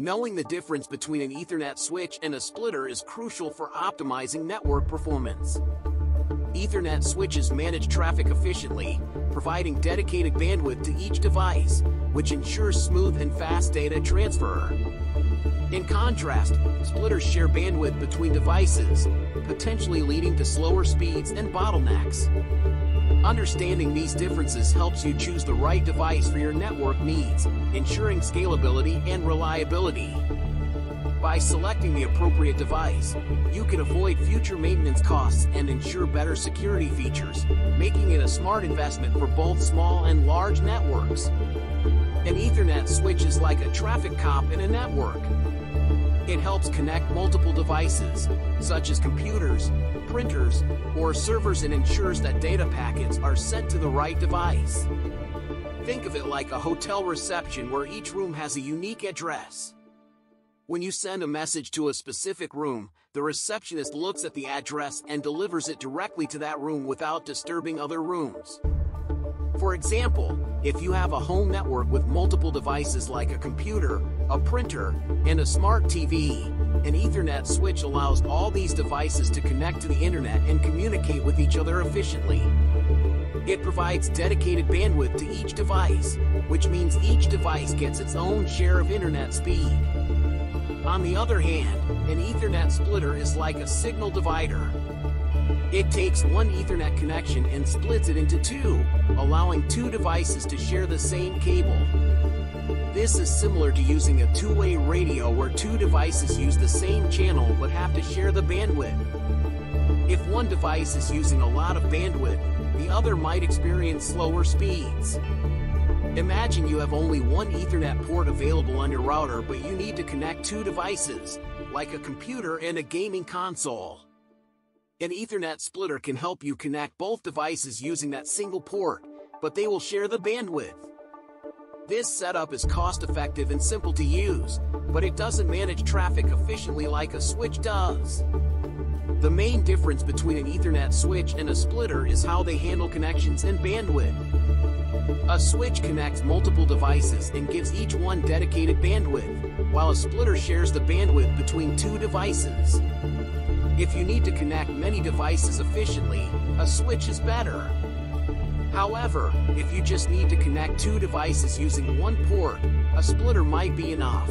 Knowing the difference between an Ethernet switch and a splitter is crucial for optimizing network performance. Ethernet switches manage traffic efficiently, providing dedicated bandwidth to each device, which ensures smooth and fast data transfer. In contrast, splitters share bandwidth between devices, potentially leading to slower speeds and bottlenecks. Understanding these differences helps you choose the right device for your network needs, ensuring scalability and reliability. By selecting the appropriate device, you can avoid future maintenance costs and ensure better security features, making it a smart investment for both small and large networks. An Ethernet switch is like a traffic cop in a network. It helps connect multiple devices, such as computers, printers, or servers and ensures that data packets are sent to the right device. Think of it like a hotel reception where each room has a unique address. When you send a message to a specific room, the receptionist looks at the address and delivers it directly to that room without disturbing other rooms. For example, if you have a home network with multiple devices like a computer, a printer, and a smart TV, an Ethernet switch allows all these devices to connect to the internet and communicate with each other efficiently. It provides dedicated bandwidth to each device, which means each device gets its own share of internet speed. On the other hand, an Ethernet splitter is like a signal divider. It takes one Ethernet connection and splits it into two, allowing two devices to share the same cable. This is similar to using a two-way radio where two devices use the same channel but have to share the bandwidth. If one device is using a lot of bandwidth, the other might experience slower speeds. Imagine you have only one Ethernet port available on your router but you need to connect two devices, like a computer and a gaming console. An Ethernet splitter can help you connect both devices using that single port, but they will share the bandwidth. This setup is cost-effective and simple to use, but it doesn't manage traffic efficiently like a switch does. The main difference between an Ethernet switch and a splitter is how they handle connections and bandwidth. A switch connects multiple devices and gives each one dedicated bandwidth, while a splitter shares the bandwidth between two devices. If you need to connect many devices efficiently, a switch is better. However, if you just need to connect two devices using one port, a splitter might be enough.